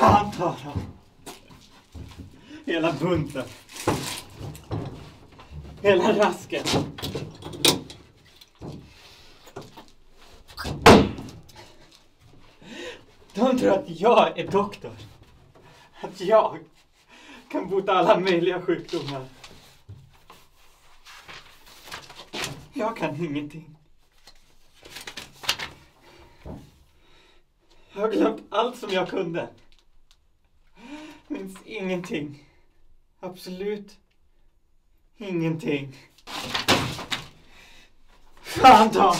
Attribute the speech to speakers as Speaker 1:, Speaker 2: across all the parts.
Speaker 1: Fan ta dem. Hela bunten. Hela rasken. De tror att jag är doktor. Att jag kan bota alla möjliga sjukdomar. Jag kan ingenting. Jag har glömt allt som jag kunde. Minns ingenting. Absolut ingenting. Fan ta!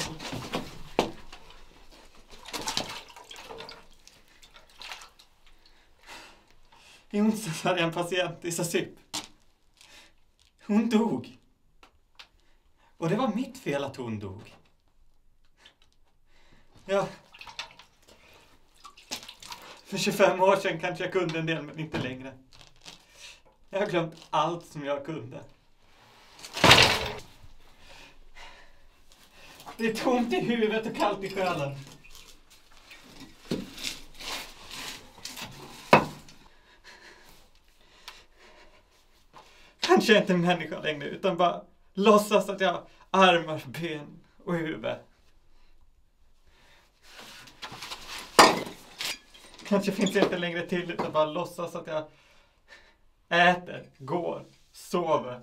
Speaker 1: I onsdags hade jag en patient i SASYP. Hon dog. Och det var mitt fel att hon dog. Jag för 25 år sedan kanske jag kunde en del, men inte längre. Jag har glömt allt som jag kunde. Det är tomt i huvudet och kallt i själen. Kanske jag inte är människa längre, utan bara låtsas att jag har armar, ben och huvud. Kanske finns inte längre till, utan bara låtsas att jag äter, går, sover.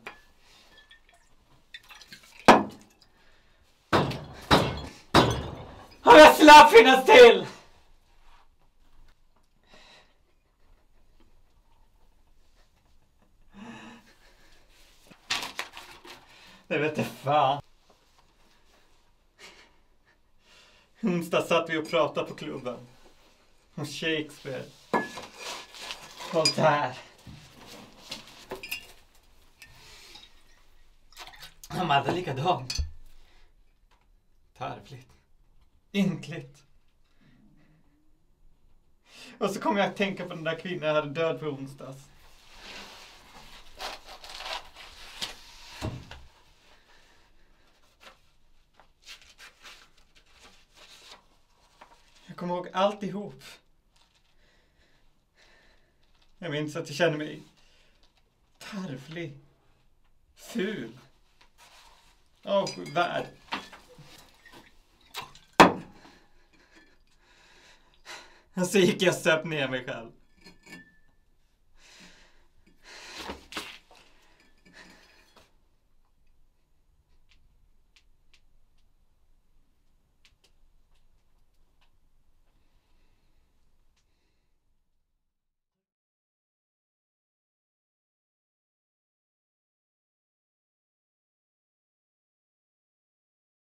Speaker 1: Och jag slapp finnas till! Det vet jag fan. Onsdag satt vi och pratade på klubben. Shakespeare. Voltaire. De hade likadant. Tarvligt. Ynkligt. Och så kom jag att tänka på den där kvinnan jag hade död för onsdags. Jag kommer ihåg alltihop. Jag minns att jag kände mig tarvlig, ful, avskyvärd. Och så gick jag och söp ner mig själv.